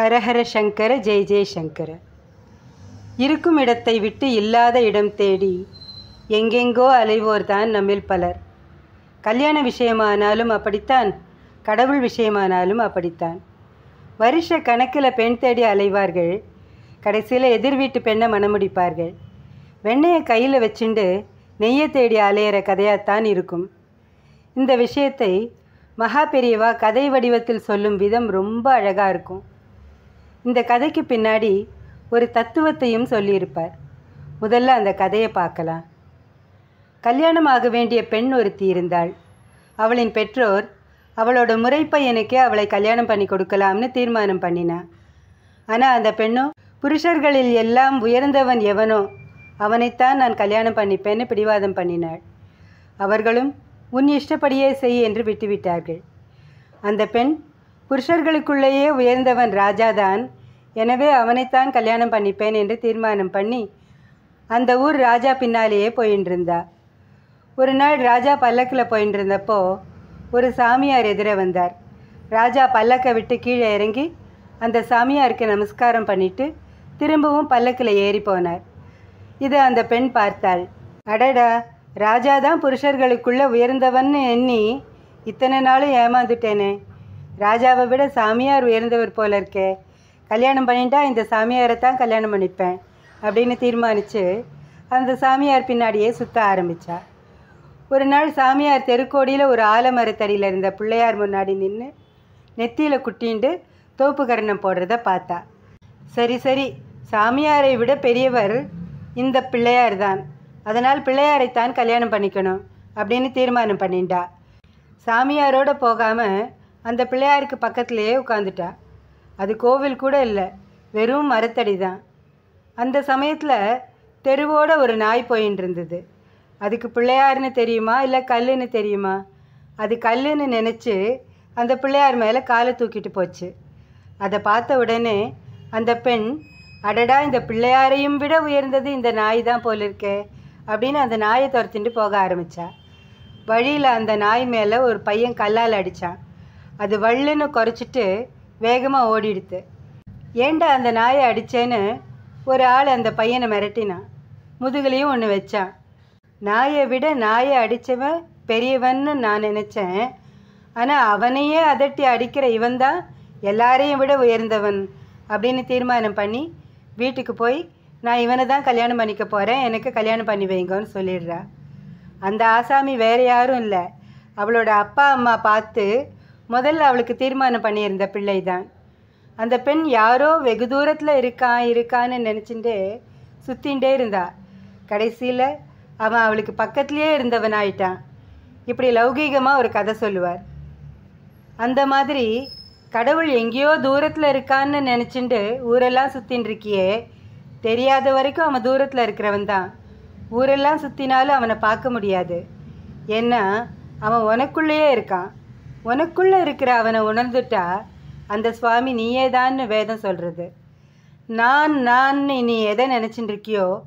ஹரஹர சங்கர ஜெய் ஜெய்சங்கர இருக்கும் இடத்தை விட்டு இல்லாத இடம் தேடி எங்கெங்கோ அலைவோர்தான் நம்மில் பலர். கல்யாண விஷயமானாலும் அப்படித்தான் கடவுள் விஷயமானாலும் அப்படித்தான். வருஷ கணக்கில் பெண் தேடி அலைவார்கள் கடைசியில் எதிர் வீட்டு பெண்ணை மணமுடிப்பார்கள். வெண்ணையை கையில் வச்சுண்டு நெய்யை தேடி அலையிற கதையாகத்தான் இருக்கும். இந்த விஷயத்தை மகா பெரியவா கதை வடிவத்தில் சொல்லும் விதம் ரொம்ப அழகாக இருக்கும். இந்த கதைக்கு பின்னாடி ஒரு தத்துவத்தையும் சொல்லியிருப்பார். முதல்ல அந்த கதையை பார்க்கலாம். கல்யாணம் ஆக வேண்டிய பெண் ஒருத்தி இருந்தாள். அவளின் பெற்றோர் அவளோட முறைப்பையனுக்கே அவளை கல்யாணம் பண்ணி கொடுக்கலாம்னு தீர்மானம் பண்ணினா. ஆனால் அந்த பெண்ணும் புருஷர்களில் எல்லாம் உயர்ந்தவன் எவனோ அவனைத்தான் நான் கல்யாணம் பண்ணிப்பேன்னு பிடிவாதம் பண்ணினாள். அவர்களும் உன் இஷ்டப்படியே செய் என்று விட்டுவிட்டார்கள். அந்த பெண் புருஷர்களுக்குள்ளேயே உயர்ந்தவன் ராஜாதான். எனவே அவனைத்தான் கல்யாணம் பண்ணிப்பேன் என்று தீர்மானம் பண்ணி அந்த ஊர் ராஜா பின்னாலேயே போயின்னு இருந்தா ஒரு நாள் ராஜா பல்லக்கில் போயின்னு இருந்தப்போ ஒரு சாமியார் எதிரே வந்தார். ராஜா பல்லக்கை விட்டு கீழே இறங்கி அந்த சாமியாருக்கு நமஸ்காரம் பண்ணிட்டு திரும்பவும் பல்லக்கில் ஏறி போனார். இது அந்த பெண் பார்த்தாள். அடடா ராஜா தான் புருஷர்களுக்குள்ள உயர்ந்தவன்னு எண்ணி இத்தனை நாளும் ஏமாந்துட்டேனே. ராஜாவை விட சாமியார் உயர்ந்தவர் போல இருக்கே. கல்யாணம் பண்ணிட்டா இந்த சாமியாரை தான் கல்யாணம் பண்ணிப்பேன் அப்படின்னு தீர்மானித்து அந்த சாமியார் பின்னாடியே சுற்ற ஆரம்பித்தா ஒரு நாள் சாமியார் தெருக்கோடியில் ஒரு ஆலமரத்தடியில் இருந்த பிள்ளையார் முன்னாடி நின்று நெத்தியில் குட்டிண்டு தோப்பு கரணம் போடுறத பார்த்தா. சரி சரி சாமியாரை விட பெரியவர் இந்த பிள்ளையார் தான். அதனால் பிள்ளையாரைத்தான் கல்யாணம் பண்ணிக்கணும் அப்படின்னு தீர்மானம் பண்ணிண்டா சாமியாரோட போகாமல் அந்த பிள்ளையாருக்கு பக்கத்துலேயே உட்காந்துட்டா அது கோவில் கூட இல்லை வெறும் மரத்தடி தான் அந்த சமயத்தில் தெருவோட ஒரு நாய் போயின்னு இருந்தது அதுக்கு பிள்ளையார்னு தெரியுமா இல்லை கல்லுன்னு தெரியுமா? அது கல்லுன்னு நினச்சி அந்த பிள்ளையார் மேலே காலை தூக்கிட்டு போச்சு. அதை பார்த்த உடனே அந்த பெண் அடடா இந்த பிள்ளையாரையும் விட உயர்ந்தது இந்த நாய் தான் போல இருக்கே அப்படின்னு அந்த நாயை துரத்திட்டு போக ஆரம்பித்தா வழியில் அந்த நாய் மேலே ஒரு பையன் கல்லால் அடித்தான் அது வள்ளுன்னு குறைச்சிட்டு வேகமாக ஓடிடுது ஏண்டா அந்த நாயை அடித்தேன்னு ஒரு ஆள் அந்த பையனை மிரட்டினான் முதுகுலையும் ஒன்று வச்சான். நாயை விட நாயை அடித்தவன் பெரியவன்னு நான் நினச்சேன். ஆனால் அவனையே அதட்டி அடிக்கிற இவன் தான் எல்லாரையும் விட உயர்ந்தவன் அப்படின்னு தீர்மானம் பண்ணி வீட்டுக்கு போய் நான் இவனை தான் கல்யாணம் பண்ணிக்க போகிறேன் எனக்கு கல்யாணம் பண்ணி வைங்கன்னு சொல்லிடுறா. அந்த ஆசாமி வேறு யாரும் இல்லை. அவளோட அப்பா அம்மா பார்த்து முதல்ல அவளுக்கு தீர்மானம் பண்ணியிருந்த பிள்ளை தான் அந்த பெண் யாரோ வெகு தூரத்தில் இருக்கான் இருக்கான்னு நினச்சிட்டு சுற்றிகிட்டே இருந்தா. கடைசியில் அவன் அவளுக்கு பக்கத்துலேயே இருந்தவன் ஆயிட்டான் இப்படி லௌகீகமாக ஒரு கதை சொல்லுவார். அந்த மாதிரி கடவுள் எங்கேயோ தூரத்தில் இருக்கான்னு நினச்சிண்டு ஊரெல்லாம் சுற்றின்னு இருக்கியே தெரியாத வரைக்கும் அவன் தூரத்தில் இருக்கிறவன் தான் ஊரெல்லாம் சுற்றினாலும் அவனை பார்க்க முடியாது. ஏன்னா அவன் உனக்குள்ளேயே இருக்கான். உனக்குள்ளே இருக்கிற அவனை உணர்ந்துட்டா அந்த சுவாமி நீயே தான்னு வேதம் சொல்கிறது நான் நான் நீ எதை நினச்சிட்டு இருக்கியோ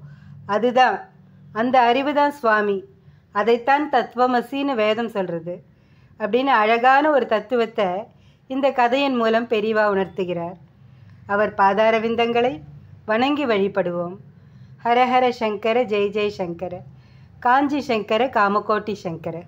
அதுதான். அந்த அறிவு தான் சுவாமி. அதைத்தான் தத்துவமசின்னு வேதம் சொல்கிறது அப்படின்னு அழகான ஒரு தத்துவத்தை இந்த கதையின் மூலம் பெரிவா உணர்த்துகிறார். அவர் பாதார விந்தங்களை வணங்கி வழிபடுவோம். ஹரஹர சங்கர ஜெய் ஜெய் சங்கர. காஞ்சி சங்கர காமகோட்டி சங்கர.